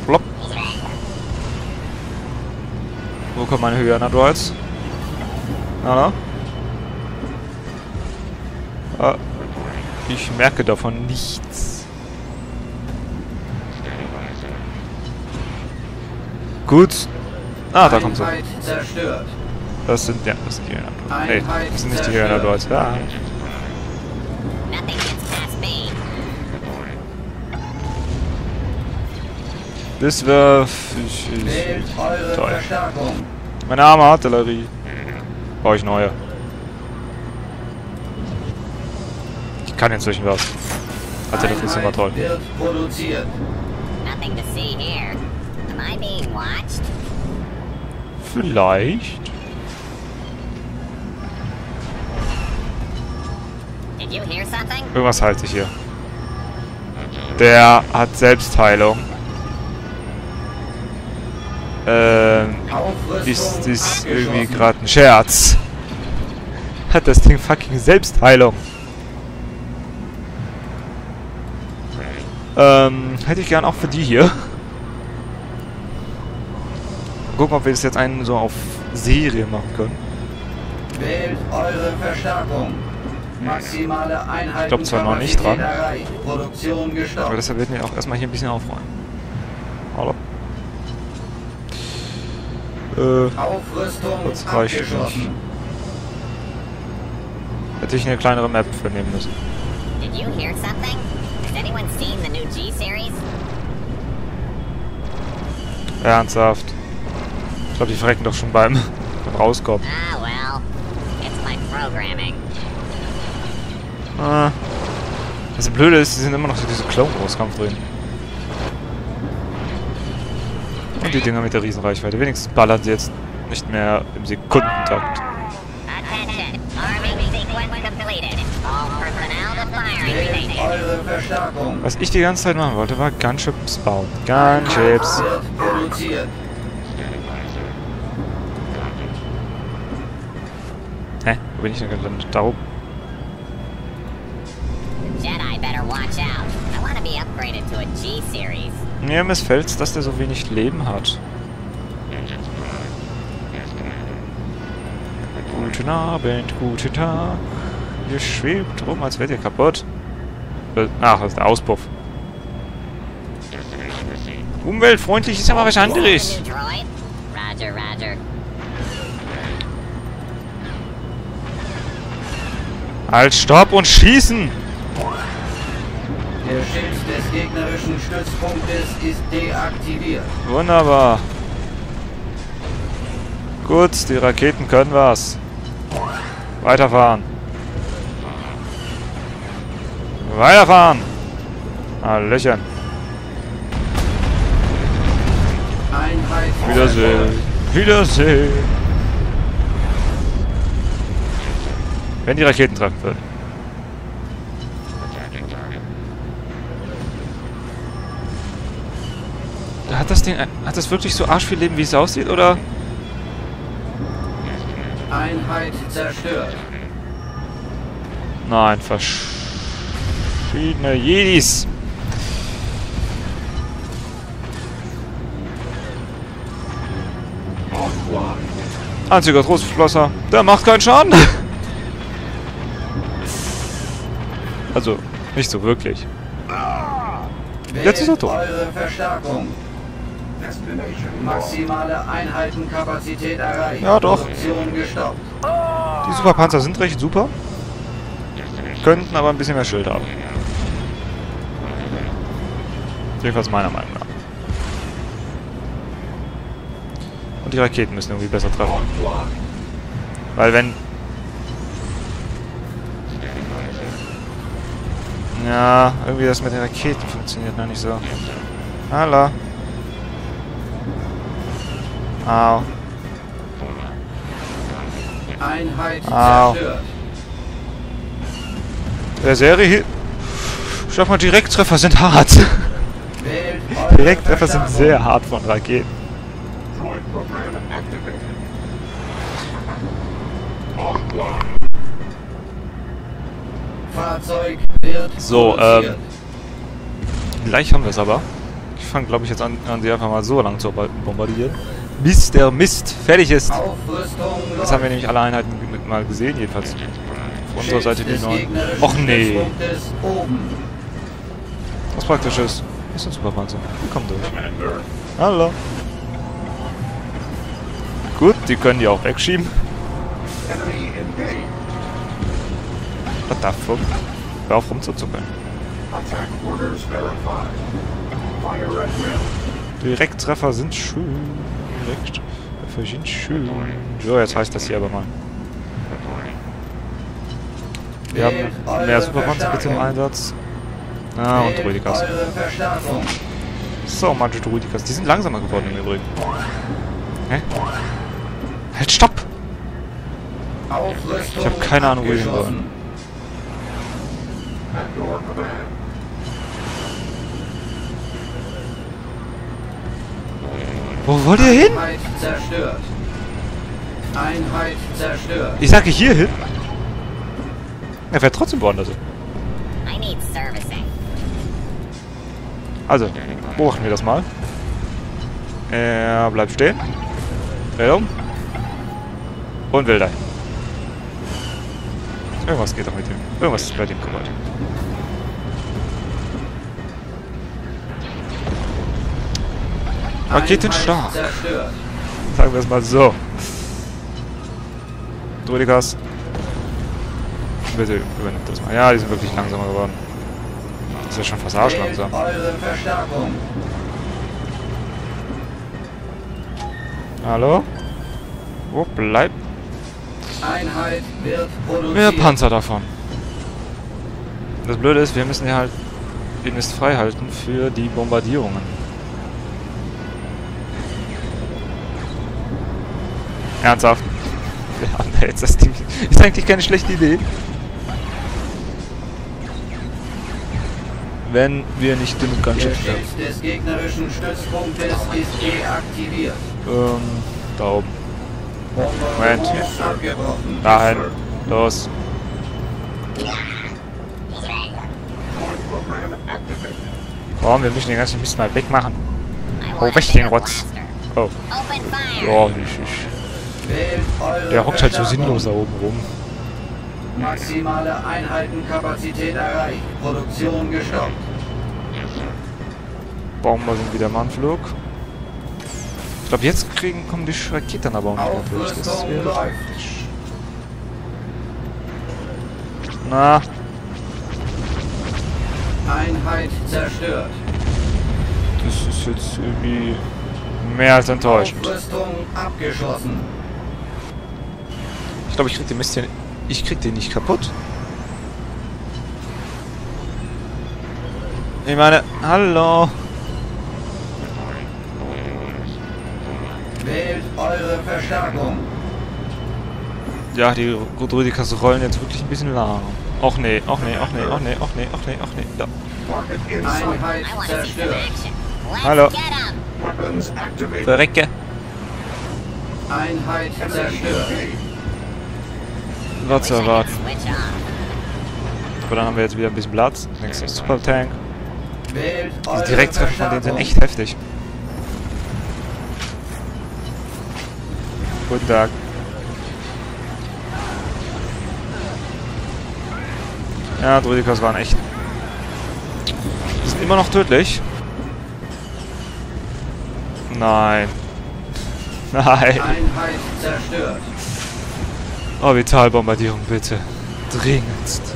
Plopp. Wo kommt meine Hyena-Droids? Na, na? Ah, ich merke davon nichts. Gut. Ah, da kommt sie. Das sind, ja, das sind die Hyena-Droids. Nee, das sind nicht die zerstört. Hyena-Droids. Ja. Das wäre... Ich, ich, Toll. Meine arme Artillerie. Brauche ich neue. Kann inzwischen was. Artillerie ist immer toll. Vielleicht. Irgendwas halte ich hier. Der hat Selbstheilung. Ähm, ist, ist irgendwie gerade ein Scherz. Hat das Ding fucking Selbstheilung. Ähm, hätte ich gern auch für die hier. Gucken, ob wir das jetzt einen so auf Serie machen können. Wählt eure Verstärkung. Maximale Einheiten. glaub zwar noch nicht dran. Produktion Aber deshalb werden wir auch erstmal hier ein bisschen aufräumen. Hallo. Äh, Aufrüstung Das reicht abgeschlossen. hätte ich eine kleinere Map für nehmen müssen. Did you hear something? Ernsthaft. Ich glaube, die verrecken doch schon beim, (laughs) beim Rauskommen. Ah, well. It's my programming. Ah. Das Blöde ist, die sind immer noch so diese Clone Wars Kampf drin. Und die Dinger mit der Riesenreichweite. Wenigstens ballern sie jetzt nicht mehr im Sekundentakt. Was ich die ganze Zeit machen wollte, war Gunships bauen. Gunships. Hä? Wo bin ich denn gelandet? Da oben. Mir missfällt's, dass der so wenig Leben hat. Guten Abend, guten Tag. Ihr schwebt rum, als wärt ihr kaputt. Äh, Ach, das ist der Auspuff. Umweltfreundlich ist aber was anderes. Roger, roger. Halt, stopp und schießen! Der Schild des gegnerischen Stützpunktes ist deaktiviert. Wunderbar. Gut, die Raketen können was. Weiterfahren. Weiterfahren! Hallöchen. Einheit Wiedersehen. Wiedersehen. Wenn die Raketen treffen würden. Hat das Ding, hat das wirklich so arsch viel Leben, wie es aussieht, oder? Einheit zerstört. Nein, verschiedene Jedis. Einziger Trostflosser. Der macht keinen Schaden. (laughs) Also, nicht so wirklich. Jetzt ist er tot. Maximale Einheitenkapazität erreicht. Ja, doch. Die Superpanzer sind recht super. Könnten aber ein bisschen mehr Schild haben. Jedenfalls meiner Meinung nach. Und die Raketen müssen irgendwie besser treffen. Weil wenn... Ja, irgendwie das mit den Raketen funktioniert noch nicht so. Hallo. Au. Einheit Au. Der Serie hier... Schau mal, Direkttreffer sind hart. Direkttreffer sind sehr hart von Raketen. So, produziert. Gleich haben wir es aber. Ich fange, glaube ich, jetzt an, an, sie einfach mal so lang zu bombardieren. Bis der Mist fertig ist. Jetzt haben wir nämlich alle Einheiten mal gesehen, jedenfalls auf unserer Seite die neuen. Och nee, was praktisch ist. Ist ein Superpanzer. Die kommen durch. Hallo. Gut, die können die auch wegschieben. What the fuck? Hör auf rumzuzuckeln. Direkttreffer sind schön. Direkttreffer sind schön. So, jetzt heißt das hier aber mal. Wir haben mehr Superpanzer bitte im. Einsatz. Ah, und Verstärkung. So, manche Druidikas. Die sind langsamer geworden im Übrigen. Hä? Halt, stopp! Ich hab keine Ahnung, wo wir hin. Wo wollt ihr hin? Einheit zerstört. Ich sage hier hin. Er fährt trotzdem woanders hin. I need servicing. Also, beobachten wir das mal. Er bleibt stehen. Dreht um. Und will dahin. Irgendwas geht doch mit ihm. Irgendwas ist bei dem kaputt. Raketen Einheit stark. Zerstört. Sagen wir es mal so. Druidikas. Bitte übernimmt das mal. Ja, die sind wirklich langsamer geworden. Das ist ja schon fast arschlangsam. Eure Verstärkung. Hallo? Wo bleibt Einheit wird produziert. mehr Panzer davon? Das Blöde ist, wir müssen ja halt den Mist frei halten für die Bombardierungen. Ernsthaft? Wir haben da jetzt das Ding. Ist eigentlich keine schlechte Idee. Wenn wir nicht genug Der Gunships haben. Des gegnerischen Stützpunktes ist deaktiviert. Ähm, da oben. Moment. Nein. Los. Komm, wir müssen den ganzen Mist mal wegmachen. Oh, weg den Rotz. Oh. Ja, ich, ich. Der hockt halt so sinnlos da oben rum. Maximale Einheitenkapazität erreicht. Produktion gestoppt. Bomber sind wieder im Anflug. Ich glaube, jetzt kriegen, kommen die Raketen aber auch nicht durch. Das wäre... Na, Einheit zerstört. das ist jetzt irgendwie mehr als enttäuschend. Aufrüstung abgeschlossen. Ich glaube, ich krieg den Mist hier... Ich krieg den nicht kaputt. Ich meine, hallo. Wählt eure Verstärkung. Ja, die Rüdikas rollen jetzt wirklich ein bisschen lahm. Och nee, och nee, och nee, och nee, och nee, och nee, och nee. Einheit zerstört. Let's Hallo. Verrecke. Einheit zerstört. War zu erwarten. Aber dann haben wir jetzt wieder ein bisschen Platz. Nächster Super Tank. Wählt Die eure Direkttreffer von denen sind echt heftig. Guten Tag. Ja, Druidikas waren echt. Die sind immer noch tödlich. Nein. (laughs) Nein. Einheit zerstört. Orbitalbombardierung, bitte. Dringendst.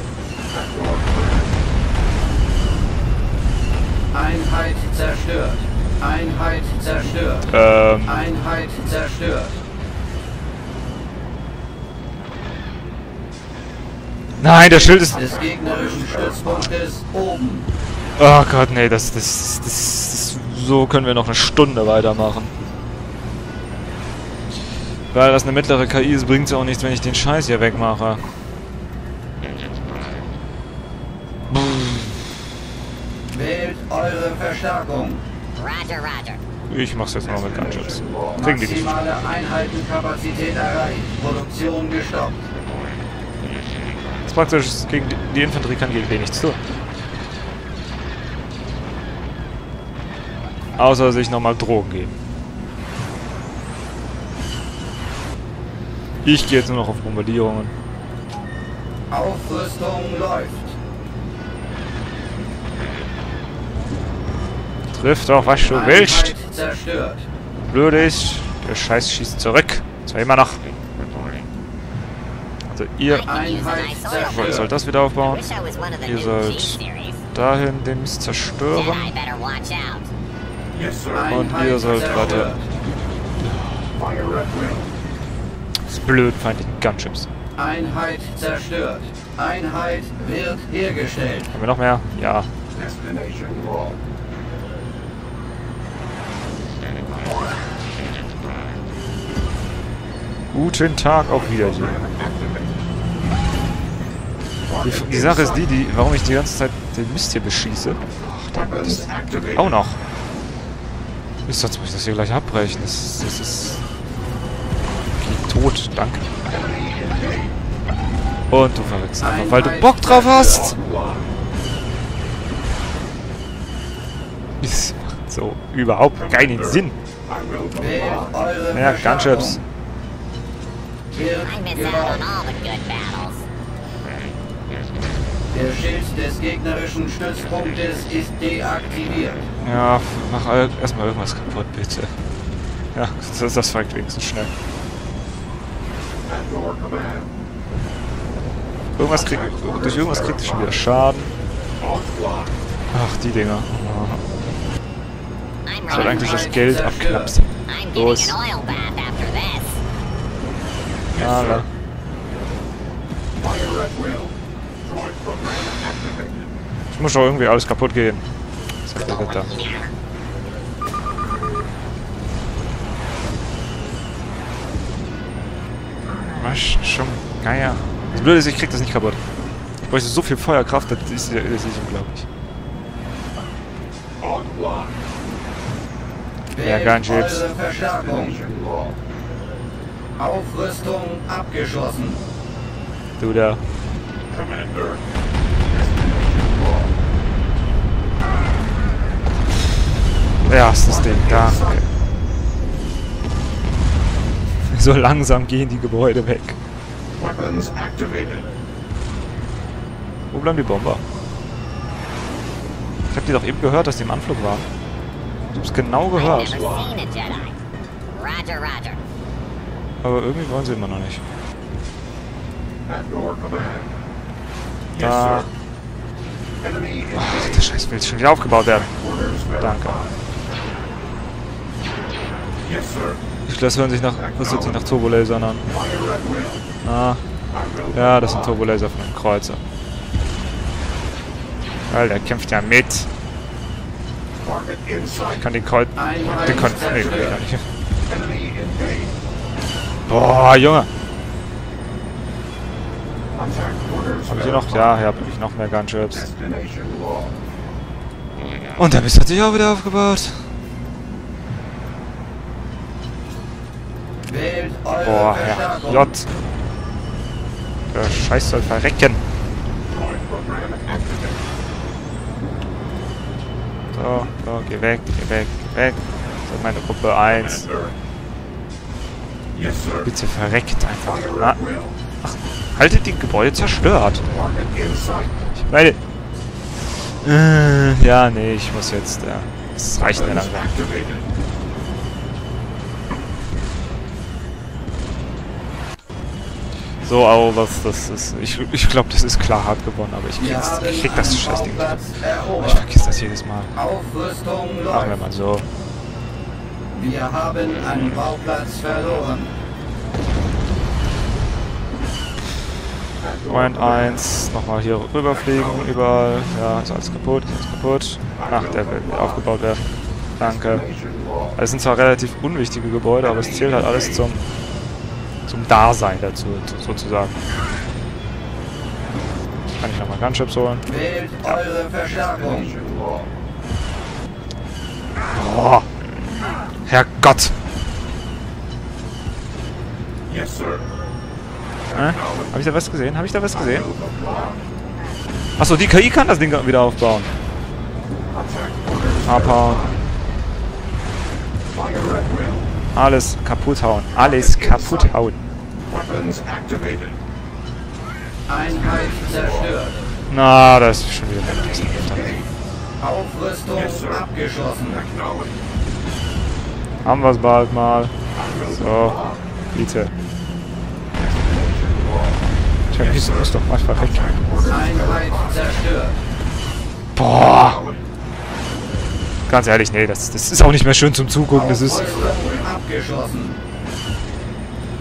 Einheit zerstört. Einheit zerstört. Ähm, Einheit zerstört. nein, der Schild ist... Des gegnerischen Stützpunktes oben. Oh Gott, nee, das, das, das, das, so können wir noch eine Stunde weitermachen. Weil das eine mittlere KI ist, bringt es auch nichts, wenn ich den Scheiß hier wegmache. Wählt eure Verstärkung. Roger, Roger. Ich mach's jetzt mal mit Gunships. Kriegen die nicht. Maximale Einheitenkapazität erreicht. Produktion gestoppt. Das ist praktisch, gegen die, Infanterie kann gegen den nichts tun. Außer sich nochmal Drogen geben. Ich gehe jetzt nur noch auf Bombardierungen. Aufrüstung läuft. Trifft auch, was du willst. Zerstört. Blöd ist, der Scheiß schießt zurück. Zwar immer noch. Also ihr wollt, sollt das wieder aufbauen. Ihr sollt dahin den Mist zerstören. Und ihr sollt weiter. Fire at will. Das ist blöd, feindlichen Gunships. Einheit zerstört. Einheit wird hergestellt. Haben wir noch mehr? Ja. Guten Tag, auf Wiedersehen. Die, die Sache ist die, die, warum ich die ganze Zeit den Mist hier beschieße. Ach, Weapons activated. Auch noch. Ist sonst muss ich das hier gleich abbrechen. Das, ist- das ist. Tot, danke. Und du verreckst einfach, weil du Bock drauf hast. Das macht so überhaupt keinen Sinn. Wählt eure Ja. Gunships. Der Schild des gegnerischen Stützpunktes ist deaktiviert. Ja, mach all- erstmal irgendwas kaputt, bitte. Ja, das, das fragt wenigstens schnell. Irgendwas kriegt, durch irgendwas kriegt ihr schon wieder Schaden. Ach, die Dinger. Ich soll eigentlich das. Geld abknapsen. Los. Ja, activated. Es muss doch irgendwie alles kaputt gehen. Sagt der Ritter. Was schon? Naja. Das Blöde ist, ich krieg das nicht kaputt. Ich bräuchte so viel Feuerkraft, das ist, das ist unglaublich. Ja, eure Verstärkung. Aufrüstung abgeschlossen. Du da. Commander. Ja, ist das Ding. Danke. So langsam gehen die Gebäude weg. Wo bleiben die Bomber? Ich hab die doch eben gehört, dass die im Anflug waren. Ich hab's genau gehört. Aber irgendwie wollen sie immer noch nicht. Da. Oh, der Scheiß will schon wieder aufgebaut werden. Danke. Yes, sir. Ich das hören sich nach, das hört sich nach Turbolasern an. Ah, ja, das sind Turbolaser von einem Kreuzer. Der kämpft ja mit. sight. Kann den Kreuz... Den kann... Nee, nee, gar nicht. Boah, Junge. Hab ich hier noch? Ja, hier hab ich noch mehr Gunships. Und der Mist hat sich auch wieder aufgebaut. Boah, Herr. J. Der Scheiß soll verrecken. So, so, geh weg, geh weg, geh weg. So, meine Gruppe 1. Commander. Yes, sir. Bitte verreckt einfach. Na, will. haltet die Gebäude zerstört. Ich meine... Äh, ja, nee, ich muss jetzt... Ja, das reicht mir langsam. So, aber das, das ist... Ich, ich glaube, das ist klar hart gewonnen, aber ich, krieg's, ich krieg das Scheißding nicht. Ich vergiss das jedes Mal. Machen wir mal so. Wir haben einen Bauplatz verloren. Point 1, nochmal hier rüberfliegen, überall. Ja, ist alles kaputt, alles kaputt. Ach, der will aufgebaut werden. Danke. Es sind zwar relativ unwichtige Gebäude, aber es zählt halt alles zum, zum Dasein dazu, sozusagen. Kann ich nochmal Gunships holen. Wählt eure Verstärkung. Boah. Herrgott. Yes, sir. Äh? Habe ich da was gesehen? Habe ich da was gesehen? Achso, die KI kann das Ding wieder aufbauen. Abhauen. Alles kaputt hauen. Alles kaputt hauen. Weapons activated. Einheit zerstört. Na, das ist schon wieder weg. Aufrüstung abgeschlossen. Haben wir es bald mal. So, bitte. Tja, wieso muss doch mal verrecken. Einheit zerstört. Boah. Ganz ehrlich, nee, das, das ist auch nicht mehr schön zum Zugucken. Das ist...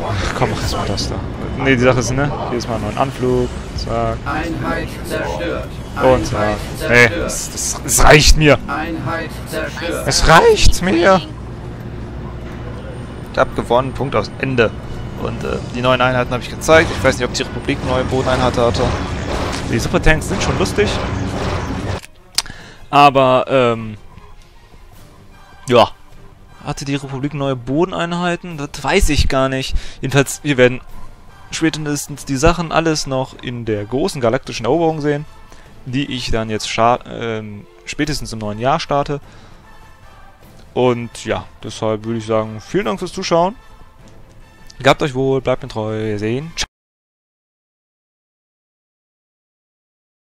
Ach, komm, mach erstmal das da. Nee, die Sache ist, ne? Hier ist mal ein Anflug. Zack. Einheit zerstört. Und zack. Nee, zerstört. das, das, das reicht mir. Einheit zerstört. Es reicht mir. Ich hab gewonnen, Punkt aus Ende. Und äh, die neuen Einheiten habe ich gezeigt. Ich weiß nicht, ob die Republik neue Bodeneinheiten hatte. Die Supertanks sind schon lustig. Aber, ähm... Ja. Hatte die Republik neue Bodeneinheiten? Das weiß ich gar nicht. Jedenfalls, wir werden spätestens die Sachen alles noch in der großen galaktischen Eroberung sehen, die ich dann jetzt ähm, spätestens im neuen Jahr starte. Und ja, deshalb würde ich sagen, vielen Dank fürs Zuschauen. Gehabt euch wohl, bleibt mir treu, sehen. Ciao.